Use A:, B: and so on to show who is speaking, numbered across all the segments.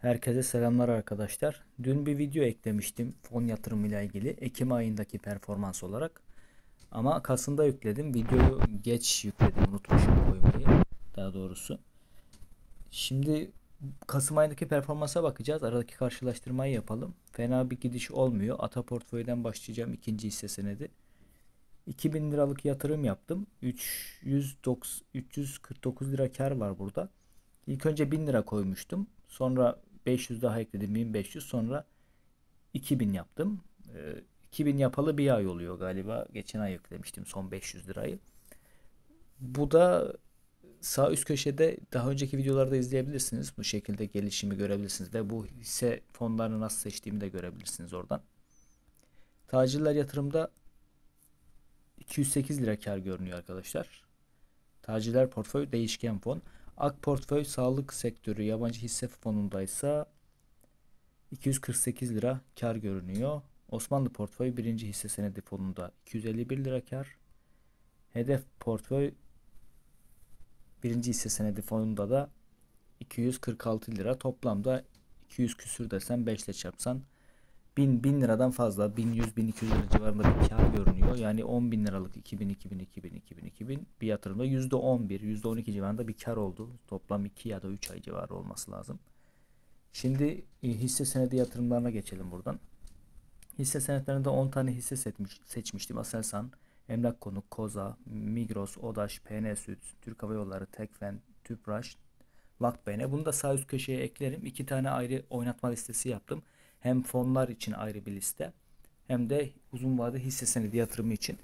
A: Herkese selamlar arkadaşlar. Dün bir video eklemiştim fon yatırımı ile ilgili Ekim ayındaki performans olarak. Ama Kasım'da yükledim. Videoyu geç yükledim. Unutmuşum koymayı daha doğrusu. Şimdi Kasım ayındaki performansa bakacağız. Aradaki karşılaştırmayı yapalım. Fena bir gidiş olmuyor. Ata portföyden başlayacağım ikinci hisse senedi. 2000 liralık yatırım yaptım. 309, 349 lira kar var burada. İlk önce 1000 lira koymuştum. Sonra 500 daha ekledim 1500 sonra 2000 yaptım. Ee, 2000 yapalı bir ay oluyor galiba. Geçen ay eklemiştim son 500 lirayı. Bu da sağ üst köşede daha önceki videolarda izleyebilirsiniz. Bu şekilde gelişimi görebilirsiniz ve bu hisse fonlarını nasıl seçtiğimi de görebilirsiniz oradan. Tacirler yatırımda 208 lira kar görünüyor arkadaşlar. Tacirler portföy değişken fon. Ak portföy sağlık sektörü yabancı hisse fonundaysa 248 lira kar görünüyor. Osmanlı portföy birinci hisse senedi fonunda 251 lira kar. Hedef portföy birinci hisse senedi fonunda da 246 lira. Toplamda 200 küsür desen 5 ile çarpsan 1000, 1000 liradan fazla 1100-1200 lira civarında bir kar görünüyor. Yani 10 bin liralık 2000, 2000, 2000, 2000, 2000 bir yatırımda %11, %12 civarında bir kar oldu. Toplam 2 ya da 3 ay civarı olması lazım. Şimdi e, hisse senedi yatırımlarına geçelim buradan. Hisse senetlerinde 10 tane hisse seçmiş, seçmiştim. Aselsan, Emlak Konuk, Koza, Migros, Odaş, PN Süt, Türk Hava Yolları, Tekfen, Tüpraş, Vakbene. Bunu da sağ üst köşeye eklerim. İki tane ayrı oynatma listesi yaptım. Hem fonlar için ayrı bir liste hem de uzun vade hisse senedi yatırımı için.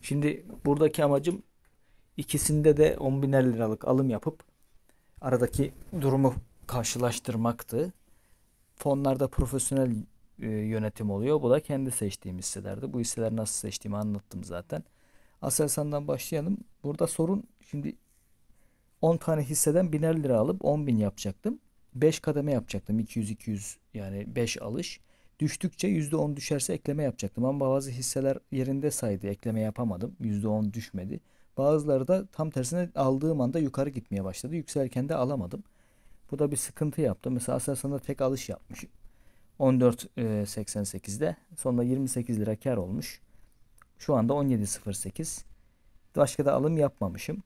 A: Şimdi buradaki amacım ikisinde de 10 biner liralık alım yapıp aradaki durumu karşılaştırmaktı. Fonlarda profesyonel e, yönetim oluyor. Bu da kendi seçtiğim hisselerdi. Bu hisseleri nasıl seçtiğimi anlattım zaten. Aselsan'dan başlayalım. Burada sorun şimdi 10 tane hisseden biner lira alıp 10 bin yapacaktım. 5 kademe yapacaktım. 200-200 yani 5 alış. Düştükçe %10 düşerse ekleme yapacaktım. Ama bazı hisseler yerinde saydı. Ekleme yapamadım. %10 düşmedi. Bazıları da tam tersine aldığım anda yukarı gitmeye başladı. Yükselirken de alamadım. Bu da bir sıkıntı yaptı. Mesela Aselsan'da tek alış yapmış. 14.88'de. Sonra 28 lira kar olmuş. Şu anda 17.08. Başka da alım yapmamışım.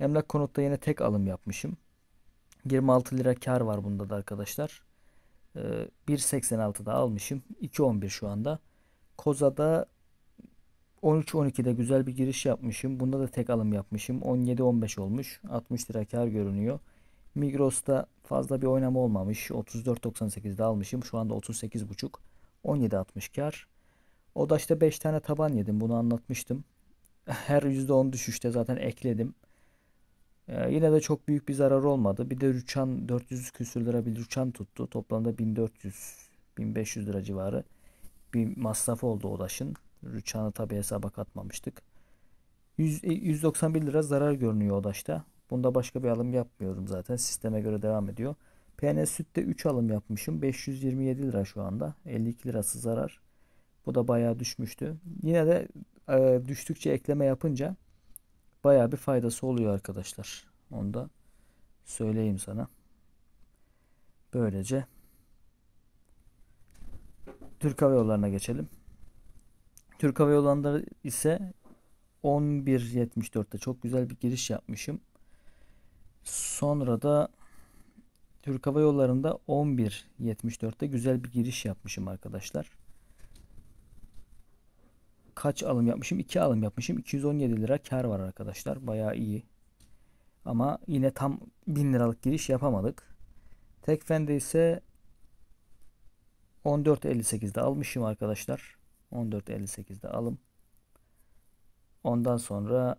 A: Emlak konutta yine tek alım yapmışım. 26 lira kar var bunda da arkadaşlar. Ee, 1.86'da almışım. 2.11 şu anda. Koza'da 13-12'de güzel bir giriş yapmışım. Bunda da tek alım yapmışım. 17-15 olmuş. 60 lira kar görünüyor. Migros'ta fazla bir oynama olmamış. 34.98'de almışım. Şu anda 38.5. 17.60 kar. Odaş'ta 5 tane taban yedim. Bunu anlatmıştım. Her %10 düşüşte zaten ekledim. Ee, yine de çok büyük bir zarar olmadı. Bir de Rüçhan 400 küsür lira bir Rüçhan tuttu. Toplamda 1400 1500 lira civarı bir masrafı oldu Odaş'ın. Rüçhan'ı tabi hesaba katmamıştık. 100, 191 lira zarar görünüyor Odaş'ta. Bunda başka bir alım yapmıyorum zaten. Sisteme göre devam ediyor. PN Süt'te 3 alım yapmışım. 527 lira şu anda. 52 lirası zarar. Bu da bayağı düşmüştü. Yine de e, düştükçe ekleme yapınca bayağı bir faydası oluyor arkadaşlar. Onu da söyleyeyim sana. Böylece Türk Hava Yolları'na geçelim. Türk Hava Yolları ise 11.74'te çok güzel bir giriş yapmışım. Sonra da Türk Hava Yolları'nda 11.74'te güzel bir giriş yapmışım arkadaşlar. Kaç alım yapmışım? 2 alım yapmışım. 217 lira kar var arkadaşlar. Bayağı iyi. Ama yine tam 1000 liralık giriş yapamadık. Tekfen'de ise 14.58'de almışım arkadaşlar. 14.58'de alım. Ondan sonra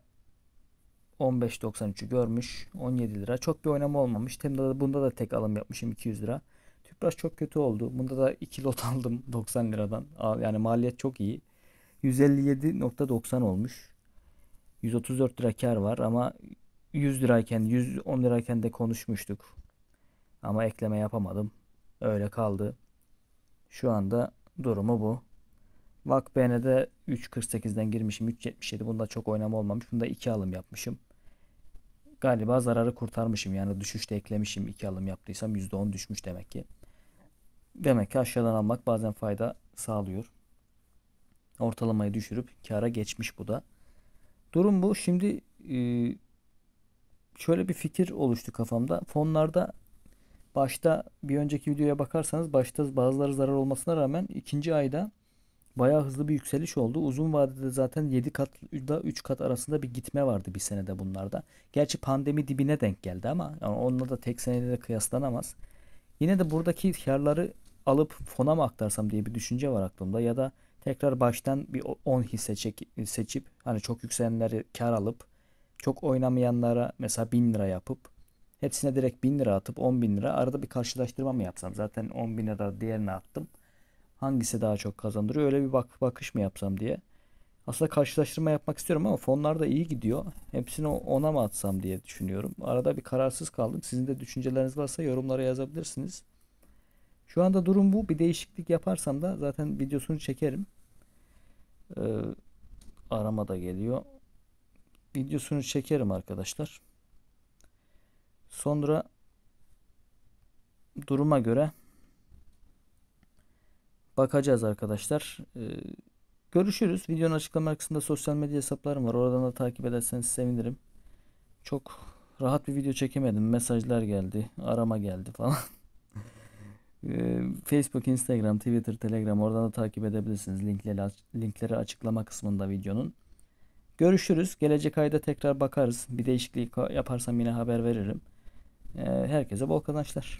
A: 15.93'ü görmüş. 17 lira. Çok bir oynama olmamış. Temda bunda da tek alım yapmışım 200 lira. Tüpraş çok kötü oldu. Bunda da 2 lot aldım 90 liradan. Yani maliyet çok iyi. 157.90 olmuş. 134 lira kar var ama 100 lirayken 110 lirayken de konuşmuştuk. Ama ekleme yapamadım. Öyle kaldı. Şu anda durumu bu. Vakbe'ne 3.48'den girmişim. 3.77. Bunda çok oynama olmamış. Bunda 2 alım yapmışım. galiba zararı kurtarmışım. Yani düşüşte eklemişim. 2 alım yaptıysam %10 düşmüş demek ki. Demek ki aşağıdan almak bazen fayda sağlıyor. Ortalamayı düşürüp kâra geçmiş bu da. Durum bu. Şimdi e, şöyle bir fikir oluştu kafamda. Fonlarda başta bir önceki videoya bakarsanız başta bazıları zarar olmasına rağmen ikinci ayda bayağı hızlı bir yükseliş oldu. Uzun vadede zaten 7 kat da 3 kat arasında bir gitme vardı bir senede bunlarda. Gerçi pandemi dibine denk geldi ama yani onunla da tek seneyle de kıyaslanamaz. Yine de buradaki karları alıp fona mı aktarsam diye bir düşünce var aklımda ya da tekrar baştan bir 10 hisse seçip hani çok yükselenleri kar alıp çok oynamayanlara mesela 1000 lira yapıp hepsine direkt 1000 lira atıp 10 bin lira arada bir karşılaştırma mı yapsam? Zaten 10 bin lira diğerine attım. Hangisi daha çok kazandırıyor? Öyle bir bak bakış mı yapsam diye. Aslında karşılaştırma yapmak istiyorum ama fonlar da iyi gidiyor. Hepsini ona mı atsam diye düşünüyorum. Arada bir kararsız kaldım. Sizin de düşünceleriniz varsa yorumlara yazabilirsiniz şu anda durum bu. Bir değişiklik yaparsam da zaten videosunu çekerim. Ee, arama da geliyor. Videosunu çekerim arkadaşlar. Sonra duruma göre bakacağız arkadaşlar. Ee, görüşürüz. Videonun açıklama kısmında sosyal medya hesaplarım var. Oradan da takip ederseniz sevinirim. Çok rahat bir video çekemedim. Mesajlar geldi. Arama geldi falan. Ee, Facebook, Instagram, Twitter, Telegram oradan da takip edebilirsiniz. Linkleri, linkleri açıklama kısmında videonun. Görüşürüz. Gelecek ayda tekrar bakarız. Bir değişiklik yaparsam yine haber veririm. Ee, herkese bol kazançlar.